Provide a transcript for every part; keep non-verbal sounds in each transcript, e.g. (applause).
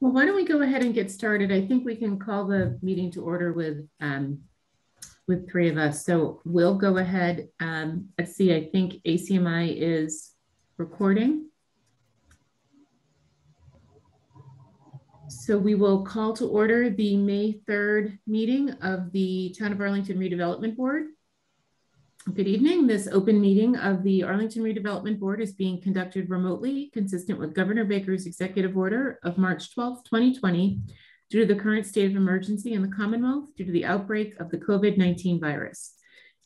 Well, why don't we go ahead and get started? I think we can call the meeting to order with um, with three of us. So we'll go ahead. Um, let's see, I think ACMI is recording. So we will call to order the May 3rd meeting of the Town of Arlington Redevelopment Board. Good evening. This open meeting of the Arlington Redevelopment Board is being conducted remotely, consistent with Governor Baker's executive order of March 12, 2020, due to the current state of emergency in the Commonwealth due to the outbreak of the COVID-19 virus.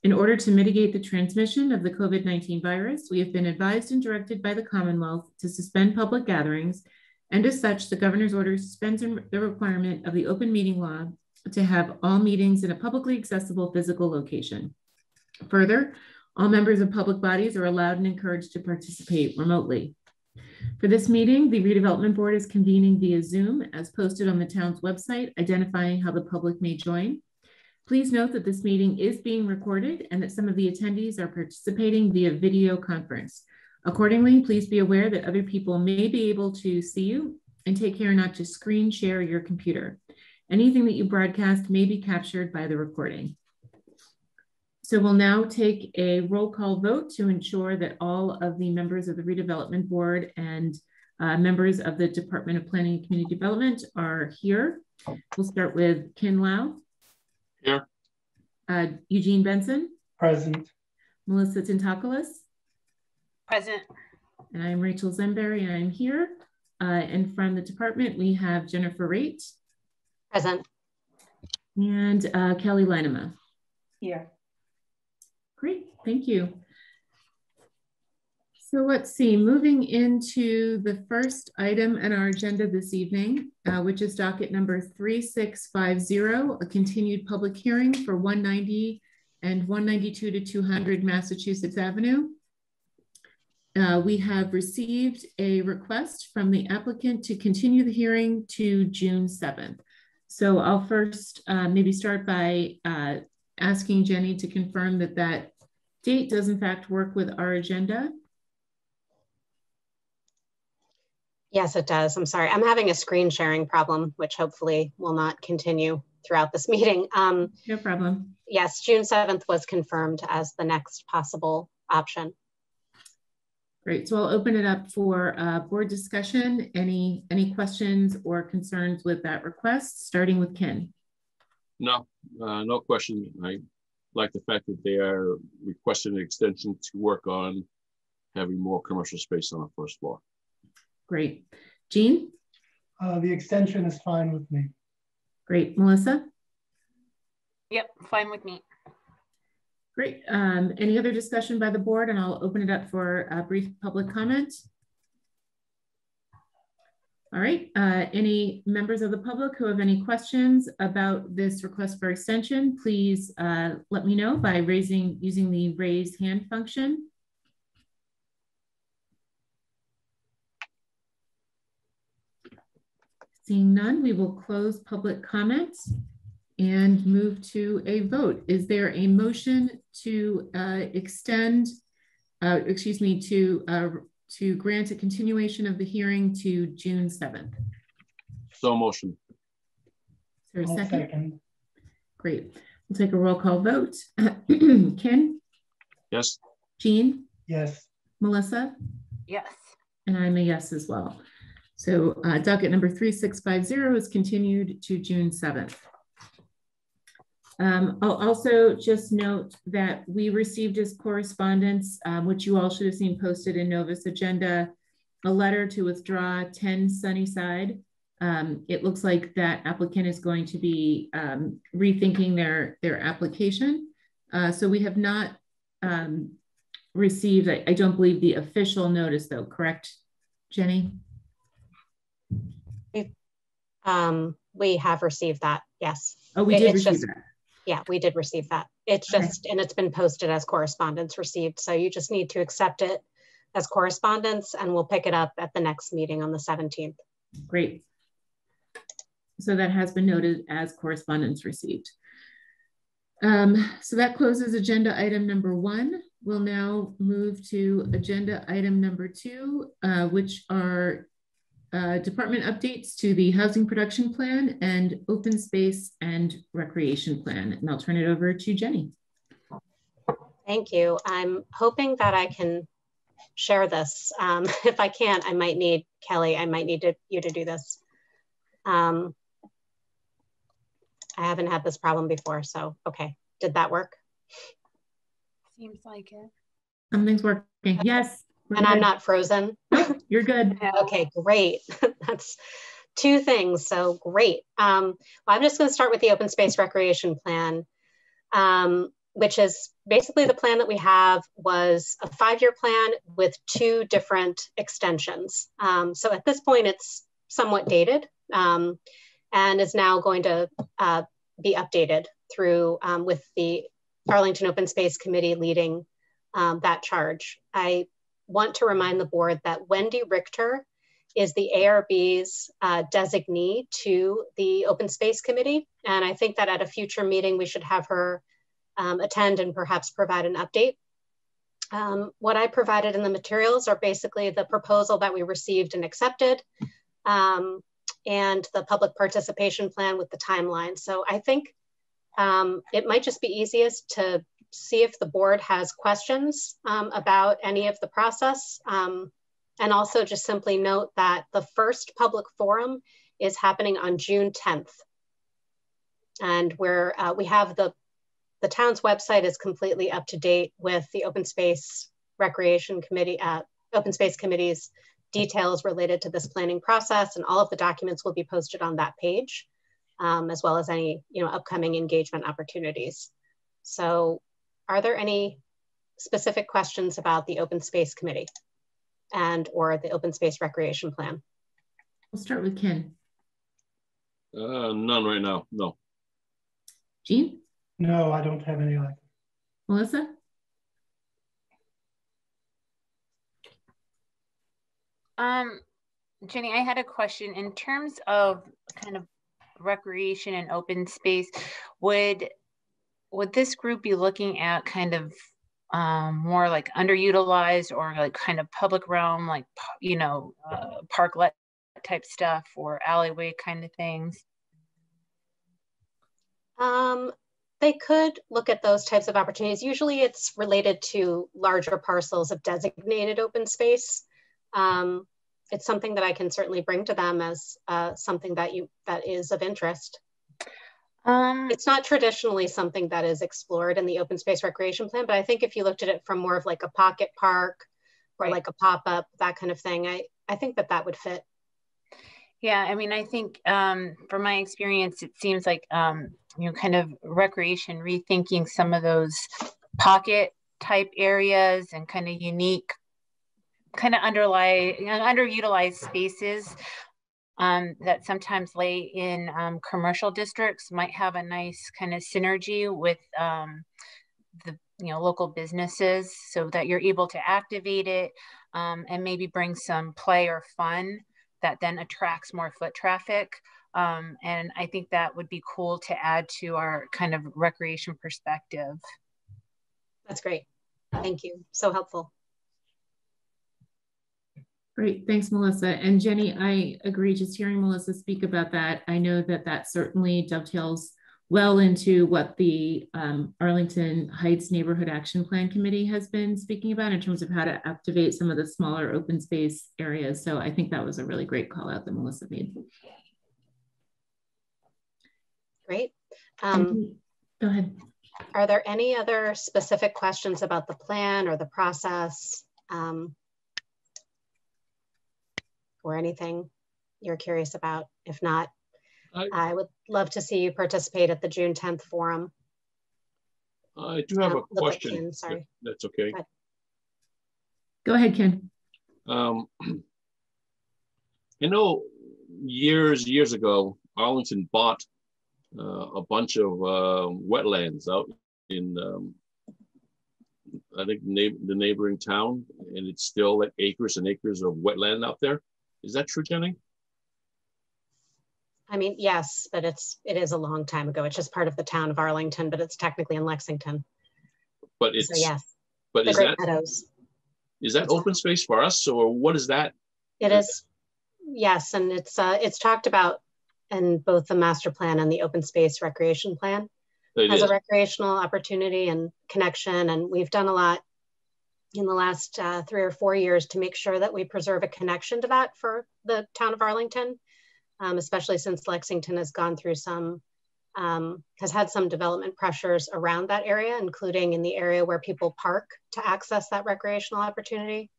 In order to mitigate the transmission of the COVID-19 virus, we have been advised and directed by the Commonwealth to suspend public gatherings, and as such, the governor's order suspends the requirement of the open meeting law to have all meetings in a publicly accessible physical location. Further, all members of public bodies are allowed and encouraged to participate remotely. For this meeting, the redevelopment board is convening via Zoom as posted on the town's website, identifying how the public may join. Please note that this meeting is being recorded and that some of the attendees are participating via video conference. Accordingly, please be aware that other people may be able to see you and take care not to screen share your computer. Anything that you broadcast may be captured by the recording. So we'll now take a roll call vote to ensure that all of the members of the redevelopment board and uh, members of the Department of Planning and Community Development are here. We'll start with Ken Lau. Here. Uh, Eugene Benson. Present. Melissa Tintocalis. Present. And I'm Rachel Zsembery and I'm here. Uh, and from the department, we have Jennifer Raitt. Present. And uh, Kelly Linnehan. Here. Great, thank you. So let's see, moving into the first item on our agenda this evening, uh, which is docket number 3650, a continued public hearing for 190 and 192 to 200 Massachusetts Avenue. Uh, we have received a request from the applicant to continue the hearing to June 7th. So I'll first uh, maybe start by uh, asking Jenny to confirm that that date does in fact work with our agenda. Yes, it does. I'm sorry. I'm having a screen sharing problem, which hopefully will not continue throughout this (laughs) meeting. Um, no problem. Yes, June 7th was confirmed as the next possible option. Great. So I'll open it up for uh, board discussion. Any any questions or concerns with that request, starting with Ken? No, uh, no question. I like the fact that they are requesting an extension to work on having more commercial space on the first floor. Great. Jean? Uh, the extension is fine with me. Great. Melissa? Yep, fine with me. Great. Um, any other discussion by the board? And I'll open it up for a brief public comment. All right, uh, any members of the public who have any questions about this request for extension, please uh, let me know by raising using the raise hand function. Seeing none, we will close public comments and move to a vote. Is there a motion to uh, extend, uh, excuse me, to uh, to grant a continuation of the hearing to June 7th. So motion. Is there a second? second? Great. We'll take a roll call vote. (clears throat) Ken? Yes. Jean? Yes. Melissa? Yes. And I'm a yes as well. So uh, docket number 3650 is continued to June 7th. Um, I'll also just note that we received as correspondence, um, which you all should have seen posted in Novus agenda, a letter to withdraw 10 Sunnyside. Um, it looks like that applicant is going to be um, rethinking their, their application. Uh, so we have not um, received, I, I, don't believe the official notice though, correct, Jenny? Um, we have received that, yes. Oh, we did receive just, that yeah, we did receive that. It's just, okay. and it's been posted as correspondence received. So you just need to accept it as correspondence and we'll pick it up at the next meeting on the 17th. Great. So that has been noted as correspondence received. Um, so that closes agenda item number one. We'll now move to agenda item number two, uh, which are uh, department updates to the housing production plan and open space and recreation plan. And I'll turn it over to Jenny. Thank you. I'm hoping that I can share this. Um, (laughs) if I can't, I might need Kelly, I might need to, you to do this. Um, I haven't had this problem before, so okay. Did that work? Seems like it. Something's working. Yes. And I'm not frozen? You're good. (laughs) Okay, great. (laughs) That's two things, so great. Um, well, I'm just gonna start with the open space recreation plan, um, which is basically the plan that we have was a five-year plan with two different extensions. Um, so at this point, it's somewhat dated um, and is now going to uh, be updated through um, with the Arlington Open Space Committee leading um, that charge. I want to remind the board that Wendy Richter is the ARB's uh, designee to the Open Space Committee. And I think that at a future meeting, we should have her um, attend and perhaps provide an update. Um, what I provided in the materials are basically the proposal that we received and accepted um, and the public participation plan with the timeline. So I think um, it might just be easiest to see if the board has questions um, about any of the process. Um, and also just simply note that the first public forum is happening on June 10th. And where uh, we have the, the town's website is completely up to date with the open space recreation committee, uh, open space committee's details related to this planning process and all of the documents will be posted on that page, um, as well as any you know, upcoming engagement opportunities. So are there any specific questions about the open space committee and or the open space recreation plan? We'll start with Ken. Uh, none right now, no. Jean? No, I don't have any like. Melissa? Um, Jenny, I had a question in terms of kind of recreation and open space. Would would this group be looking at kind of um, more like underutilized or like kind of public realm, like you know, uh, parklet type stuff or alleyway kind of things? Um, they could look at those types of opportunities. Usually it's related to larger parcels of designated open space. Um, it's something that I can certainly bring to them as uh, something that you that is of interest. Um, It's not traditionally something that is explored in the open space recreation plan, but I think if you looked at it from more of like a pocket park or Right. like a pop-up, that kind of thing, I, I think that that would fit. Yeah, I mean, I think um, from my experience, it seems like um, you know, kind of recreation, rethinking some of those pocket type areas and kind of unique, kind of underlie underutilized spaces um, that sometimes lay in um, commercial districts might have a nice kind of synergy with um, the you know local businesses, so that you're able to activate it um, and maybe bring some play or fun that then attracts more foot traffic. Um, and I think that would be cool to add to our kind of recreation perspective. That's great. Thank you. So helpful. Great, thanks, Melissa. And Jenny, I agree, just hearing Melissa speak about that, I know that that certainly dovetails well into what the um, Arlington Heights Neighborhood Action Plan Committee has been speaking about in terms of how to activate some of the smaller open space areas. So I think that was a really great call out that Melissa made. Great. Um, Go ahead. Are there any other specific questions about the plan or the process? Um, or anything you're curious about? If not, I- I would love to see you participate at the June 10th forum. I do have a look like question. Ken, sorry. That's okay. Go ahead. Go ahead, Ken. Um, I know years, years ago, Arlington bought uh, a bunch of uh, wetlands out in, um, I think, neigh- the neighboring town, and it's still like acres and acres of wetland out there. Is that true, Jenny? I mean, yes, but it's, it is a long time ago. It's just part of the town of Arlington, but it's technically in Lexington. But So it's, yes, but the is Great that, Meadows. is that open space for us, or what is that? It is, yes, and it's uh, it's talked about in both the master plan and the open space recreation plan It as is. a recreational opportunity and connection. And we've done a lot in the last uh, three or four years to make sure that we preserve a connection to that for the town of Arlington, um, especially since Lexington has gone through some, um, has had some development pressures around that area, including in the area where people park to access that recreational opportunity.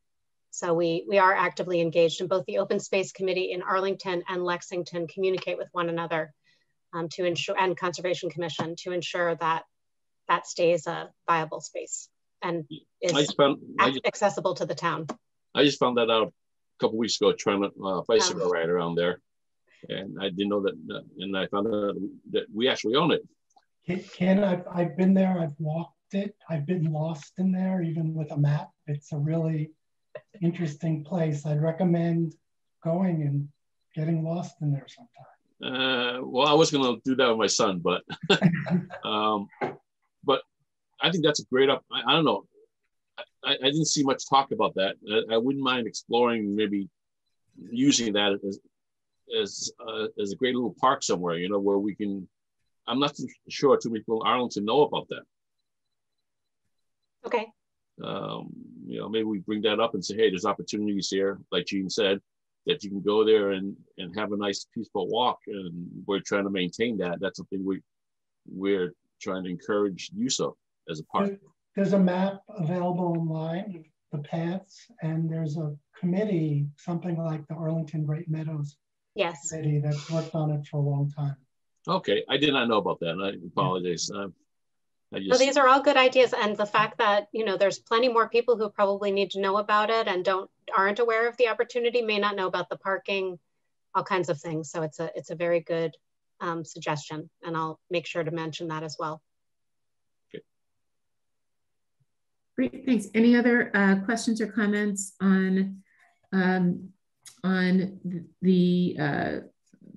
So we, we are actively engaged in both the open space committee in Arlington and Lexington communicate with one another um, to ensure, and conservation commission to ensure that that stays a viable space and I is just found, I just, accessible to the town. I just found that out a couple weeks ago trying to uh, bicycle Oh. ride around there. And I didn't know that, that- and I found out that we actually own it. Ken- Ken, I've, I've been there, I've walked it, I've been lost in there, even with a map. It's a really interesting place. I'd recommend going and getting lost in there sometime. Uh, well, I was gonna do that with my son, but, (laughs) um, but I think that's a great up. I, I don't know. I, I didn't see much talk about that. I, I wouldn't mind exploring maybe using that as as uh, as a great little park somewhere. You know, where we can. I'm not too sure too many people in Arlington know about that. Okay, Um, you know, maybe we bring that up and say, hey, there's opportunities here, like Gene said, that you can go there and and have a nice peaceful walk, and we're trying to maintain that. That's something we we're trying to encourage use of as a park. There- There's a map available online, the paths, and there's a committee, something like the Arlington Great Meadows yes. Committee that's worked on it for a long time. Okay, I did not know about that. I apologize. Um, I So these are all good ideas. And the fact that, you know, there's plenty more people who probably need to know about it and don't, aren't aware of the opportunity, may not know about the parking, all kinds of things. So it's a, it's a very good um, suggestion. And I'll make sure to mention that as well. Great, thanks. Any other uh, questions or comments on um, on the uh,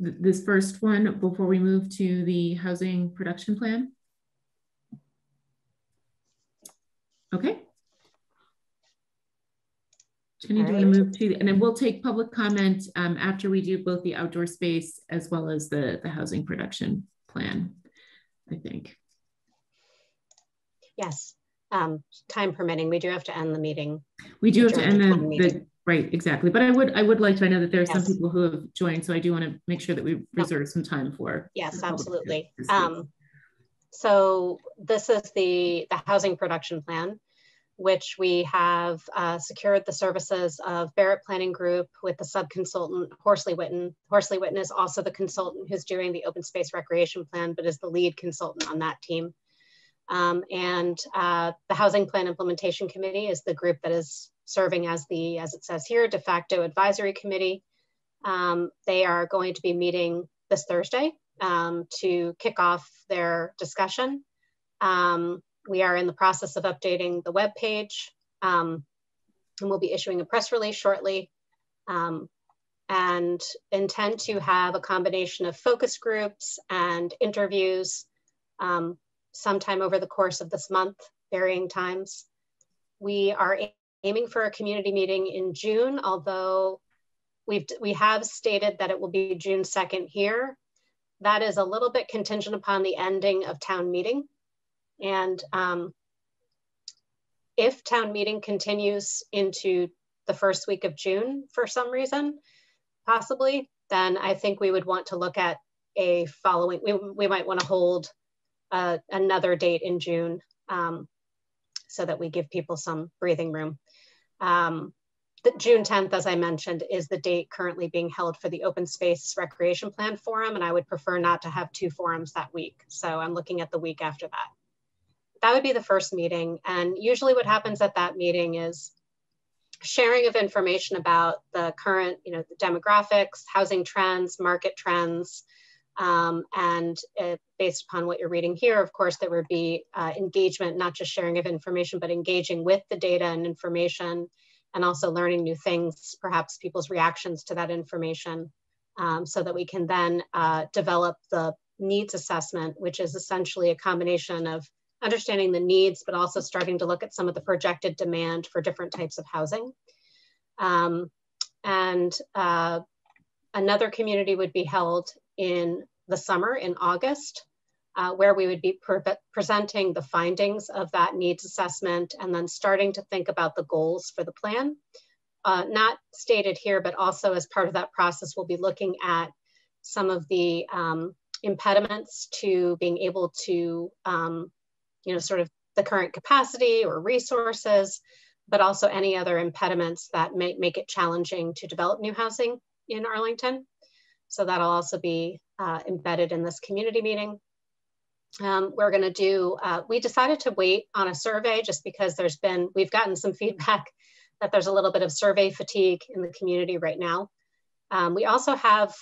th- this first one before we move to the housing production plan? Okay. Jenny, do you want Alright. to move to, and then we'll take public comment um, after we do both the outdoor space as well as the, the housing production plan, I think. Yes. Um, time permitting, we do have to end the meeting. We do have to end the, meeting. the, right, exactly. But I would, I would like to, I know that there are some people who have joined, so I do want to make sure that we No. reserve some time for. Yes, absolutely. Um, so this is the, the housing production plan, which we have uh, secured the services of Barrett Planning Group with the subconsultant Horsley Witten. Horsley Witten is also the consultant who's doing the open space recreation plan, but is the lead consultant on that team. Um, and uh, the Housing Plan Implementation Committee is the group that is serving as the, as it says here, de facto advisory committee. Um, they are going to be meeting this Thursday um, to kick off their discussion. Um, we are in the process of updating the web page, um, and we'll be issuing a press release shortly. Um, and intend to have a combination of focus groups and interviews um, sometime over the course of this month, varying times. We are aiming for a community meeting in June, although we've we have stated that it will be June 2nd here. That is a little bit contingent upon the ending of town meeting. And um, if town meeting continues into the first week of June for some reason, possibly, then I think we would want to look at a following, we, we might want to hold uh, another date in June um, so that we give people some breathing room. Um, the June 10th, as I mentioned, is the date currently being held for the Open Space Recreation Plan Forum, and I would prefer not to have two forums that week. So I'm looking at the week after that. That would be the first meeting. And usually what happens at that meeting is sharing of information about the current, you know, the demographics, housing trends, market trends, um, and uh, based upon what you're reading here, of course, there would be uh, engagement, not just sharing of information, but engaging with the data and information, and also learning new things, perhaps people's reactions to that information, um, so that we can then uh, develop the needs assessment, which is essentially a combination of understanding the needs, but also starting to look at some of the projected demand for different types of housing. Um, and uh, another community would be held in the summer in August, uh, where we would be pre presenting the findings of that needs assessment and then starting to think about the goals for the plan. Uh, not stated here, but also as part of that process, we'll be looking at some of the um, impediments to being able to, um, you know, sort of the current capacity or resources, but also any other impediments that may make it challenging to develop new housing in Arlington. So that'll also be uh, embedded in this community meeting. Um, we're gonna do, uh, we decided to wait on a survey just because there's been, we've gotten some (laughs) feedback that there's a little bit of survey fatigue in the community right now. Um, we also have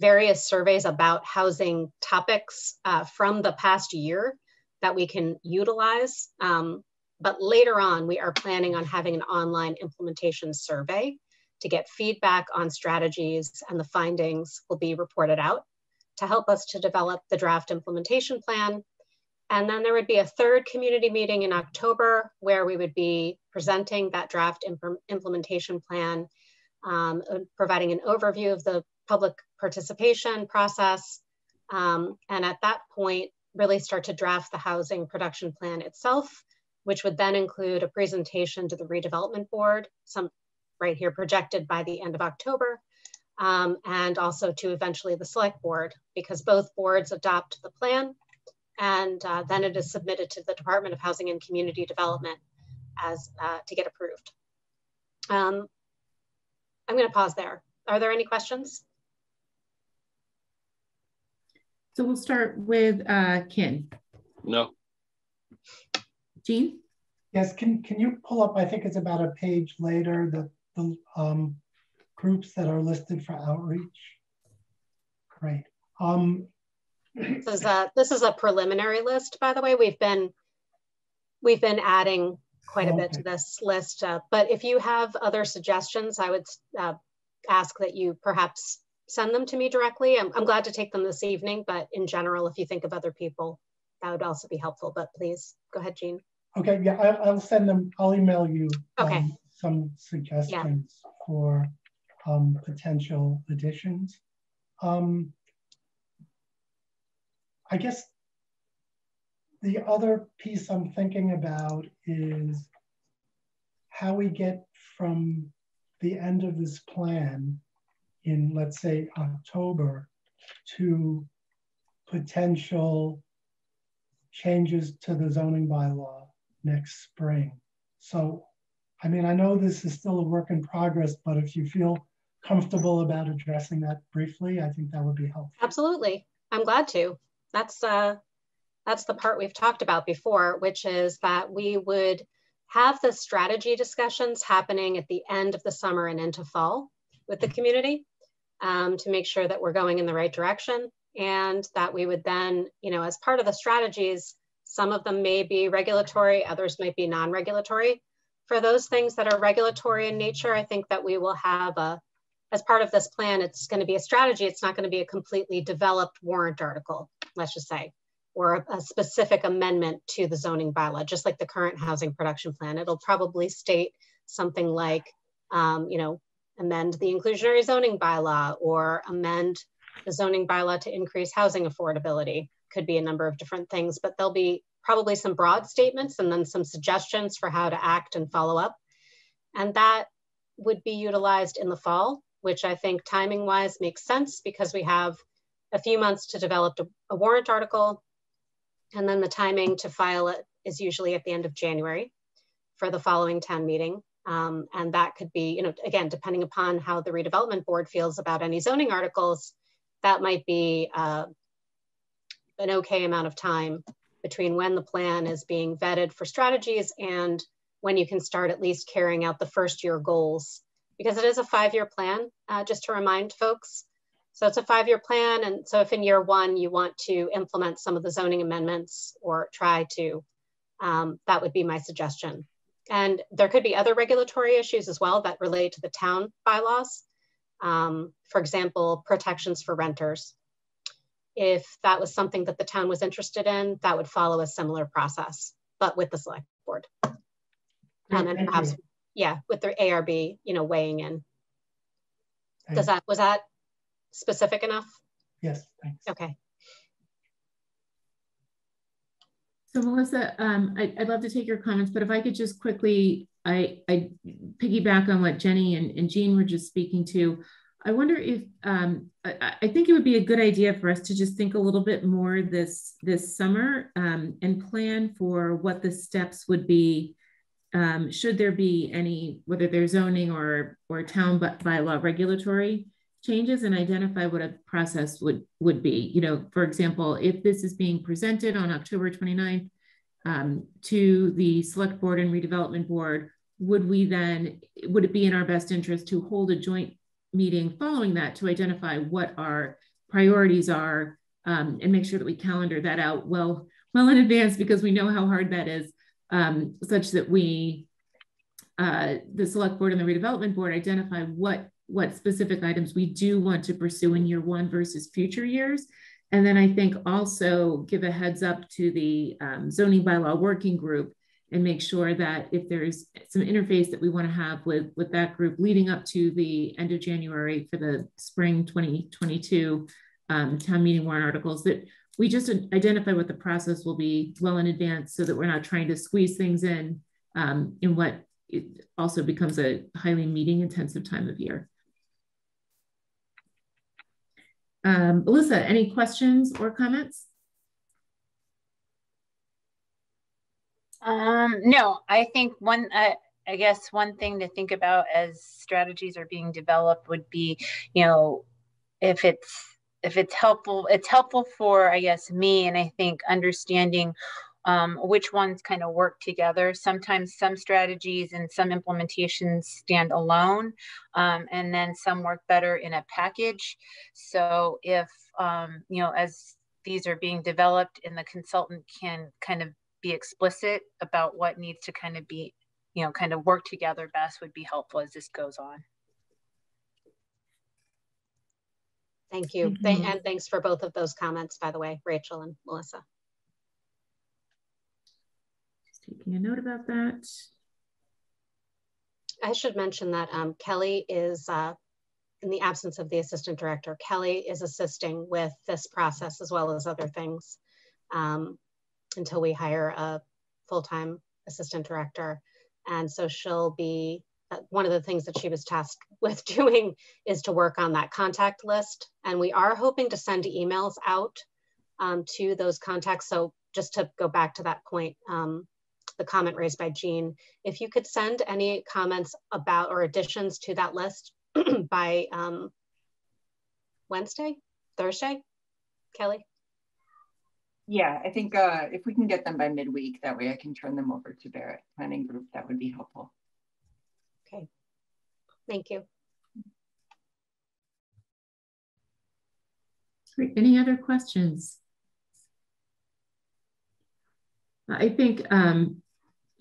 various surveys about housing topics uh, from the past year that we can utilize. Um, but later on, we are planning on having an online implementation survey to get feedback on strategies and the findings will be reported out to help us to develop the draft implementation plan. And then there would be a third community meeting in October where we would be presenting that draft imp implementation plan, um, providing an overview of the public participation process. Um, and at that point, really start to draft the housing production plan itself, which would then include a presentation to the redevelopment board, some right here projected by the end of October, um, and also to eventually the select board, because both boards adopt the plan and uh, then it is submitted to the Department of Housing and Community Development as uh, to get approved. Um, I'm gonna pause there. Are there any questions? So we'll start with uh, Ken. No. Jean? Yes, can, can you pull up, I think it's about a page later, the, the um, groups that are listed for outreach? Great. Um, this is a this is a preliminary list, by the way. We've been we've been adding quite a okay. bit to this list, uh, but if you have other suggestions, I would uh, ask that you perhaps send them to me directly. I'm, I'm glad to take them this evening, but in general, if you think of other people, that would also be helpful. But please go ahead, Jean. Okay, yeah, I, will send them. I'll email you okay. um, some suggestions yeah. for um, potential additions. Um, I guess the other piece I'm thinking about is how we get from the end of this plan in, let's say, October to potential changes to the zoning bylaw next spring. So, I mean, I know this is still a work in progress, but if you feel comfortable about addressing that briefly, I think that would be helpful. Absolutely. I'm glad to. That's uh that's the part we've talked about before, which is that we would have the strategy discussions happening at the end of the summer and into fall with the community um, to make sure that we're going in the right direction and that we would then, you know, as part of the strategies, some of them may be regulatory, others might be non-regulatory. For those things that are regulatory in nature, I think that we will have a, as part of this plan, it's gonna be a strategy. It's not gonna be a completely developed warrant article, let's just say, or a, a specific amendment to the zoning bylaw, just like the current housing production plan. It'll probably state something like, um, you know, amend the inclusionary zoning bylaw or amend the zoning bylaw to increase housing affordability. Could be a number of different things, but there'll be probably some broad statements and then some suggestions for how to act and follow up. And that would be utilized in the fall, which I think timing wise makes sense because we have a few months to develop a, warrant article. And then the timing to file it is usually at the end of January for the following town meeting. Um, and that could be, you know, again, depending upon how the redevelopment board feels about any zoning articles, that might be uh, an okay amount of time between when the plan is being vetted for strategies and when you can start at least carrying out the first year goals. Because it is a five-year plan, uh, just to remind folks. So it's a five-year plan. And so if in year one you want to implement some of the zoning amendments or try to, um, that would be my suggestion. And there could be other regulatory issues as well that relate to the town bylaws. Um, for example, protections for renters. If that was something that the town was interested in, that would follow a similar process, but with the select board. and then perhaps, you. yeah, with the ARB, you know, weighing in. Does that, was that specific enough? Yes, thanks. Okay. So Melissa, um, I, would love to take your comments, but if I could just quickly, I, I piggyback on what Jenny and, and Jean were just speaking to. I wonder if um, I, I, think it would be a good idea for us to just think a little bit more this this summer um, and plan for what the steps would be um, should there be any whether they're zoning or or town by, bylaw regulatory changes and identify what a process would would be. You know, for example, if this is being presented on October 29th um, to the select board and redevelopment board, would we then would it be in our best interest to hold a joint meeting following that to identify what our priorities are um, and make sure that we calendar that out well well in advance because we know how hard that is um, such that we uh, the select board and the redevelopment board identify what what specific items we do want to pursue in year one versus future years. And then i think also give a heads up to the um, zoning bylaw working group and make sure that if there's some interface that we want to have with, with that group leading up to the end of January for the spring 2022 um, town meeting warrant articles, that we just identify what the process will be well in advance so that we're not trying to squeeze things in um, in what also becomes a highly meeting intensive time of year. Um, Melissa, any questions or comments? Um, no, I think one, uh, I guess one thing to think about as strategies are being developed would be, you know, if it's if it's helpful, it's helpful for I guess me, and I think understanding um, which ones kind of work together. Sometimes some strategies and some implementations stand alone, um, and then some work better in a package. So if um, you know, as these are being developed, and the consultant can kind of be explicit about what needs to kind of be, you know, kind of work together best would be helpful as this goes on. Thank you. Mm -hmm. and thanks for both of those comments, by the way, Rachel and Melissa. Just taking a note about that. I should mention that um, Kelly is, uh, in the absence of the assistant director, Kelly is assisting with this process as well as other things. Um, until we hire a full-time assistant director. And so she'll be, uh, one of the things that she was tasked (laughs) with doing is to work on that contact list. And we are hoping to send emails out um, to those contacts. So just to go back to that point, um, the comment raised by Jean, if you could send any comments about or additions to that list (clears throat) by um, Wednesday, Thursday, Kelly? Yeah, I think uh, if we can get them by midweek, that way I can turn them over to Barrett Planning Group. That would be helpful. Okay, thank you. Great. Any other questions? I think um,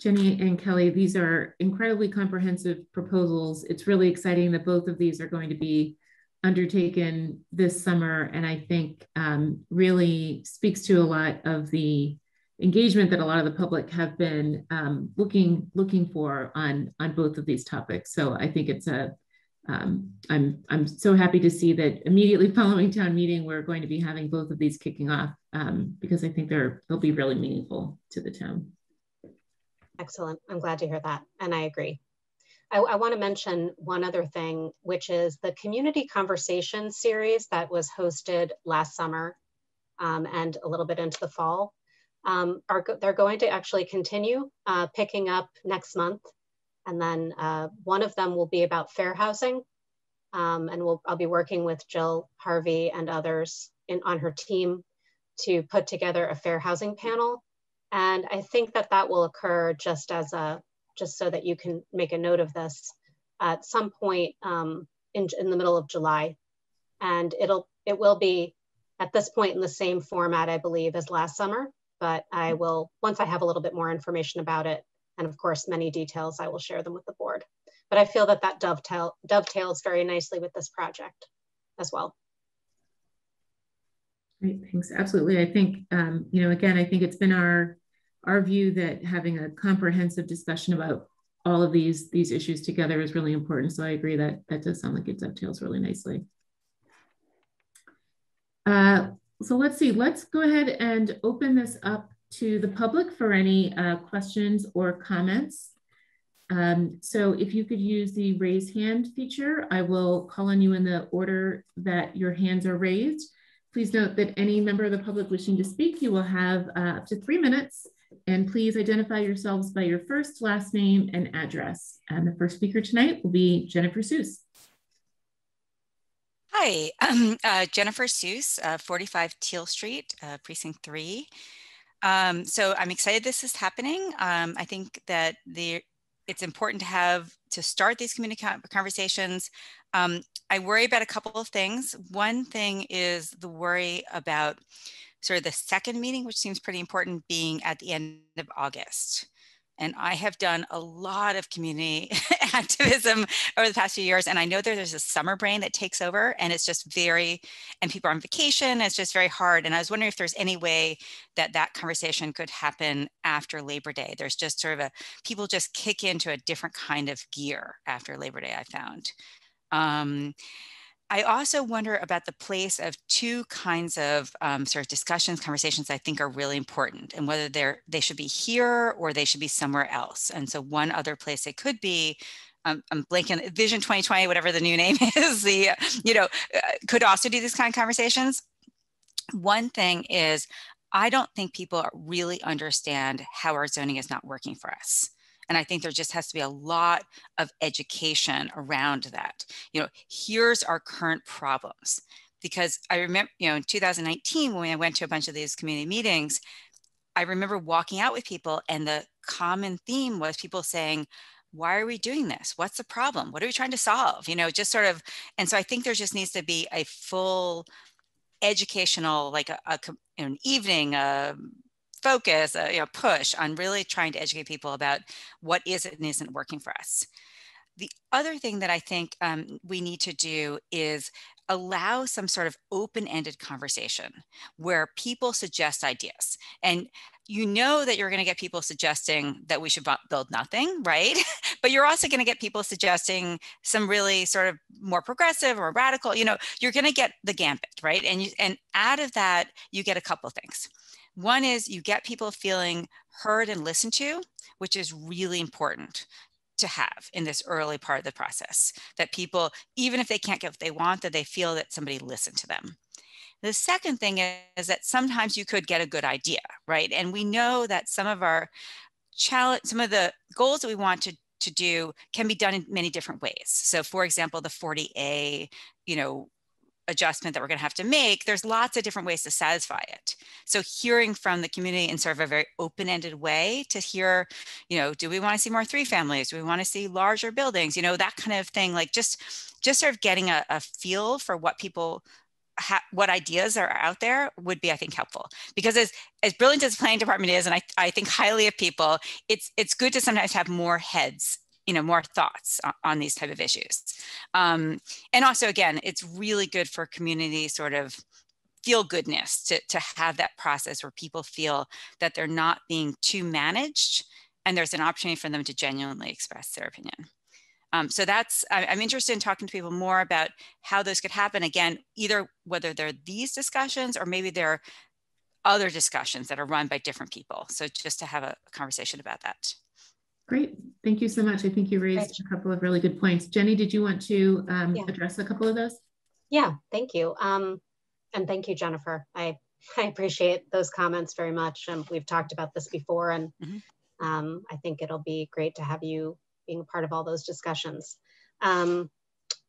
Jenny and Kelly, these are incredibly comprehensive proposals. It's really exciting that both of these are going to be undertaken this summer, and I think um, really speaks to a lot of the engagement that a lot of the public have been um, looking looking for on on both of these topics. So I think it's a um, I'm I'm so happy to see that immediately (laughs) following town meeting we're going to be having both of these kicking off um, because I think they're they'll be really meaningful to the town. Excellent. I'm glad to hear that, and I agree. I, I want to mention one other thing, which is the community conversation series that was hosted last summer um, and a little bit into the fall. Um, are they're going to actually continue uh, picking up next month. And then uh, one of them will be about fair housing. Um, and we'll, I'll be working with Jill Harvey and others in, on her team to put together a fair housing panel. And I think that that will occur just as a just so that you can make a note of this at some point um, in, in the middle of July. And it'll, it will be at this point in the same format, I believe, as last summer, but I will, once I have a little bit more information about it, and of course, many details, I will share them with the board. But I feel that that dovetail, dovetails very nicely with this project as well. Great, thanks. Absolutely. I think, um, you know, again, I think it's been our our view that having a comprehensive discussion about all of these these issues together is really important. So I agree that that does sound like it dovetails really nicely. Uh, so let's see, let's go ahead and open this up to the public for any uh, questions or comments. Um, so if you could use the raise hand feature, I will call on you in the order that your hands are raised. Please note that any member of the public wishing to speak, you will have uh, up to three minutes and please identify yourselves by your first, last name, and address. And the first speaker tonight will be Jennifer Susse. Hi, (laughs) um, uh, Jennifer Susse, uh, 45 Teel Street, uh, Precinct 3. Um, so I'm excited this is happening. Um, I think that the it's important to have to start these community conversations. Um, I worry about a couple of things. One thing is the worry about sort of the second meeting, which seems pretty important, being at the end of August. And I have done a lot of community (laughs) activism over the past few years. And I know that there's a summer brain that takes over and it's just very, and people are on vacation. It's just very hard. And I was wondering if there's any way that that conversation could happen after Labor Day. There's just sort of a, people just kick into a different kind of gear after Labor Day, I found. Um, I also wonder about the place of two kinds of um, sort of discussions, conversations I think are really important and whether they're, they should be here or they should be somewhere else. And so one other place it could be um, I'm blanking, Vision 2020, whatever the new (laughs) name is, the, you know, uh, could also do these kind of conversations. One thing is, I don't think people really understand how our zoning is not working for us. And I think there just has to be a lot of education around that. You know, here's our current problems. Because I remember, you know, in 2019, when I went to a bunch of these community meetings, I remember walking out with people and the common theme was people saying, why are we doing this? What's the problem? What are we trying to solve? You know, just sort of, and so I think there just needs to be a full educational, like a, a an evening, a um, focus, a uh, you know, push on really trying to educate people about what is and isn't working for us. The other thing that I think um, we need to do is allow some sort of open-ended conversation where people suggest ideas. And you know that you're going to get people suggesting that we should build nothing, right? (laughs) but you're also going to get people suggesting some really sort of more progressive or radical, you know, you're going to get the gambit, right? And you, and out of that, you get a couple of things. One is you get people feeling heard and listened to, which is really important to have in this early part of the process. That people, even if they can't get what they want, that they feel that somebody listened to them. The second thing is that sometimes you could get a good idea, right? And we know that some of our challenge, some of the goals that we want to to do can be done in many different ways. So for example, the 40A, you know, adjustment that we're going to have to make, there's lots of different ways to satisfy it. So hearing from the community in sort of a very open-ended way to hear, you know, do we want to see more three families? Do we want to see larger buildings? You know, that kind of thing, like just, just sort of getting a, a feel for what people have what ideas are out there would be, I think, helpful. Because as as brilliant as the planning department is, and I, I think highly of people, it's it's good to sometimes have more heads you know more thoughts on, these type of issues. Um, and also again it's really good for community sort of feel goodness to, to have that process where people feel that they're not being too managed and there's an opportunity for them to genuinely express their opinion. Um, so that's I, i'm interested in talking to people more about how those could happen. Again either whether they're these discussions or maybe they're other discussions that are run by different people. So just to have a conversation about that. Great. Thank you so much. I think you raised Great. a couple of really good points. Jenny, did you want to um, yeah. address a couple of those? Yeah, thank you. Um, and thank you, Jennifer. I, (laughs) I appreciate those comments very much. And we've talked about this before, and mm -hmm. um, I think it'll be great to have you being a part of all those discussions. Um,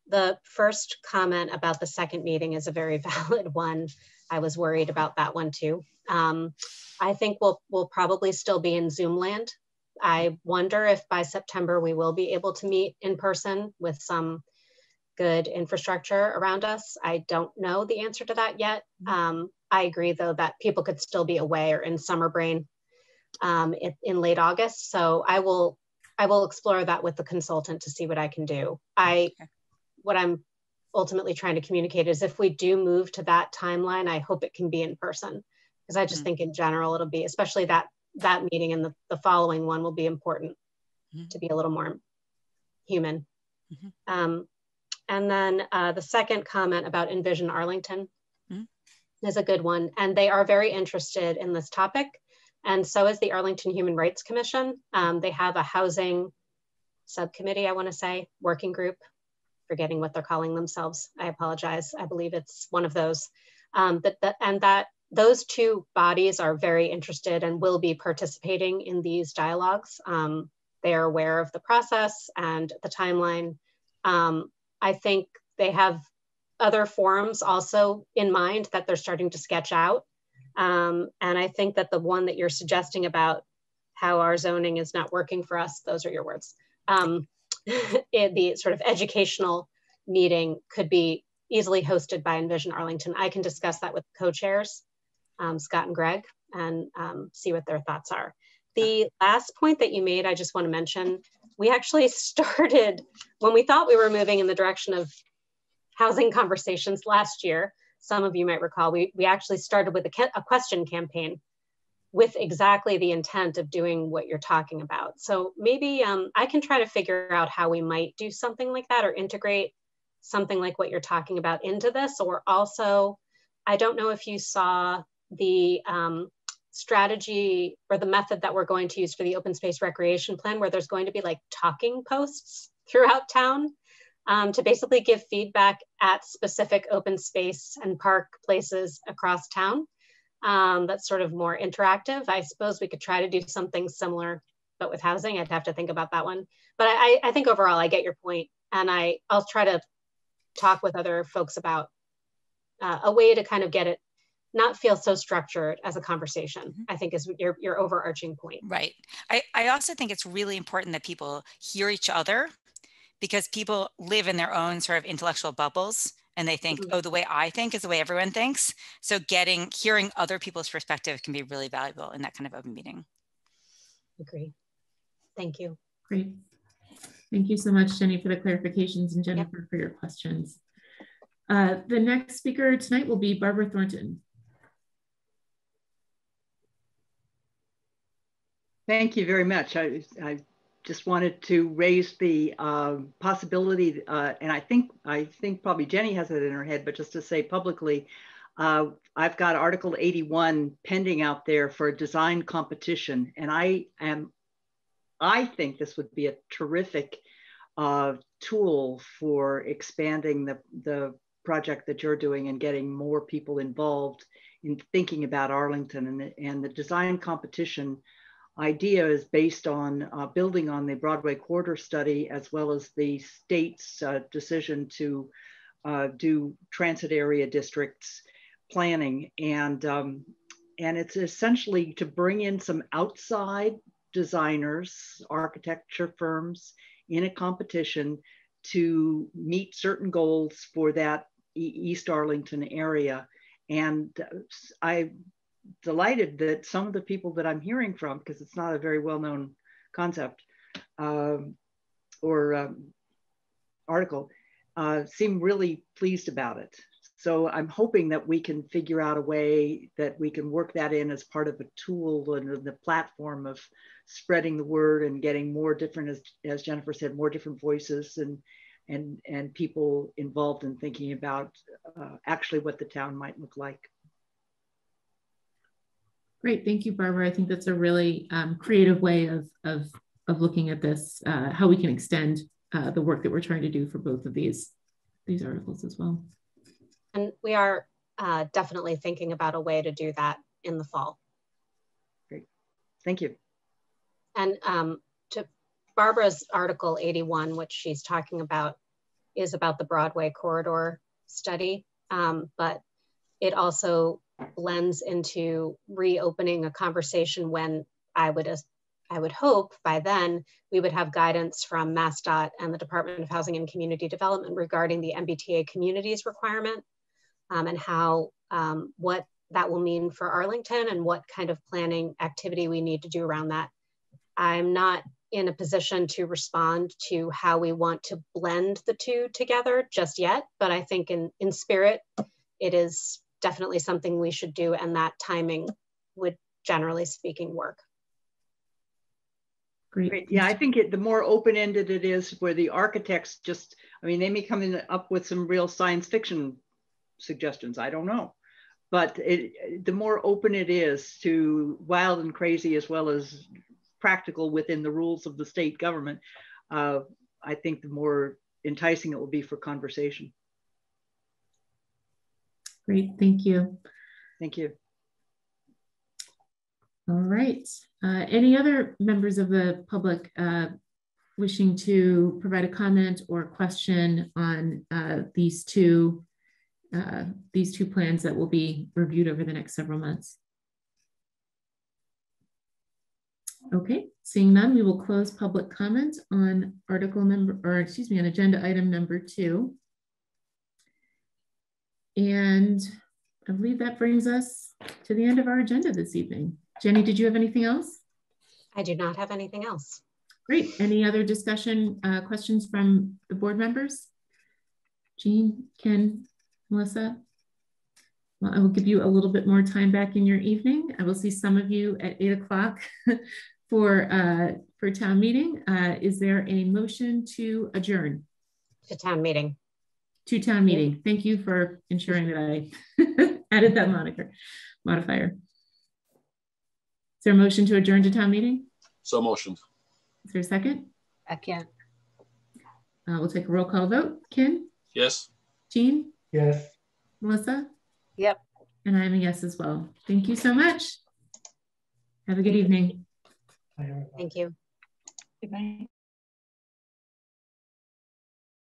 the first comment about the second meeting is a very (laughs) valid one. I was worried about that one too. Um, I think we'll, we'll probably still be in Zoom land I wonder if by September we will be able to meet in person with some good infrastructure around us. I don't know the answer to that yet. Mm-hmm. Um, I agree though that people could still be away or in summer brain um, in, in, late August. So I will I will explore that with the consultant to see what I can do. I okay. what I'm ultimately trying to communicate is if we do move to that timeline, I hope it can be in person because I just mm-hmm. think in general it'll be especially that that meeting and the, the following one will be important mm-hmm. to be a little more human. Mm-hmm. Um, and then uh, the second comment about Envision Arlington. Mm-hmm. is a good one. And they are very interested in this topic. And so is the Arlington Human Rights Commission. Um, they have a housing subcommittee, I want to say, working group, forgetting what they're calling themselves. I apologize. I believe it's one of those. Um, but the, and that those two bodies are very interested and will be participating in these dialogues. Um, they are aware of the process and the timeline. Um, I think they have other forums also in mind that they're starting to sketch out. Um, and I think that the one that you're suggesting about how our zoning is not working for us, those are your words, um, (laughs) the sort of educational meeting could be easily hosted by Envision Arlington. I can discuss that with co-chairs, um, Scott and Greg, and um, see what their thoughts are. The last point that you made, I just want to mention, we actually (laughs) started when we thought we were moving in the direction of housing conversations last year. Some of you might recall, we, we actually started with a, a question campaign with exactly the intent of doing what you're talking about. So maybe um, I can try to figure out how we might do something like that or integrate something like what you're talking about into this. Or also, I don't know if you saw the um, strategy or the method that we're going to use for the open space recreation plan, where there's going to be like talking posts throughout town um, to basically give feedback at specific open space and park places across town um, that's sort of more interactive. I suppose we could try to do something similar, but with housing, I'd have to think about that one. But I, I think overall, I get your point, and I I'll try to talk with other folks about uh, a way to kind of get it not feel so structured as a conversation mm-hmm. i think is your, your overarching point right I, I also think it's really important that people hear each other because people live in their own sort of intellectual bubbles and they think, mm-hmm. oh, the way I think is the way everyone thinks. So getting hearing other people's perspective can be really valuable in that kind of open meeting. Agree. Thank you. Great. Thank you so much, Jenny, for the clarifications and Jennifer yep. for your questions. Uh, the next speaker tonight will be Barbara Thornton. Thank you very much. I, I just wanted to raise the uh, possibility, uh, and I think I think probably Jenny has it in her head, but just to say publicly, uh, I've got Article 81 pending out there for a design competition, and I am, I think this would be a terrific uh, tool for expanding the the project that you're doing and getting more people involved in thinking about Arlington and the, and the design competition idea is based on uh, building on the Broadway corridor study as well as the state's uh, decision to uh, do transit area districts planning. And, um, and it's essentially to bring in some outside designers, architecture firms in a competition to meet certain goals for that East Arlington area. And uh, I delighted that some of the people that I'm hearing from, because it's not a very well-known concept um, or um, article, uh, seem really pleased about it. So I'm hoping that we can figure out a way that we can work that in as part of a tool and the platform of spreading the word and getting more different, as, as Jennifer said, more different voices and and and people involved in thinking about uh, actually what the town might look like. Great, thank you, Barbara. I think that's a really um, creative way of, of, of looking at this, uh, how we can extend uh, the work that we're trying to do for both of these, these articles as well. And we are uh, definitely thinking about a way to do that in the fall. Great, thank you. And um, to Barbara's article 81, which she's talking about, is about the Broadway corridor study, um, but it also blends into reopening a conversation when I would I would hope by then we would have guidance from MassDOT and the Department of Housing and Community Development regarding the MBTA communities requirement um, and how um, what that will mean for Arlington and what kind of planning activity we need to do around that. I'm not in a position to respond to how we want to blend the two together just yet, but I think in, in spirit, it is definitely something we should do and that timing would generally speaking work. Great. Great. Yeah, I think it, the more open-ended it is where the architects just, I mean, they may come in up with some real science fiction suggestions. I don't know. but it, the more open it is to wild and crazy as well as practical within the rules of the state government, uh, I think the more enticing it will be for conversation. Great, thank you. Thank you. All right. Uh, any other members of the public uh, wishing to provide a comment or question on uh, these two uh, these two plans that will be reviewed over the next several months? Okay, seeing none, we will close public comment on article number, or excuse me, on agenda item number two. And I believe that brings us to the end of our agenda this evening. Jenny, did you have anything else? I do not have anything else. Great. Any other discussion, uh, questions from the board members? Jean, Ken, Melissa? Well, I will give you a little bit more time back in your evening. I will see some of you at eight o'clock (laughs) for, uh, for town meeting. Uh, is there a motion to adjourn? To town meeting. To town meeting. Thank you for ensuring that I (laughs) added that moniker, modifier. Is there a motion to adjourn to town meeting? So motioned. Is there a second? I can't. Uh, we'll take a roll call vote. Ken? Yes. Jean? Yes. Melissa? Yep. And I'm a yes as well. Thank you so much. Have a good evening. Thank you. Good night.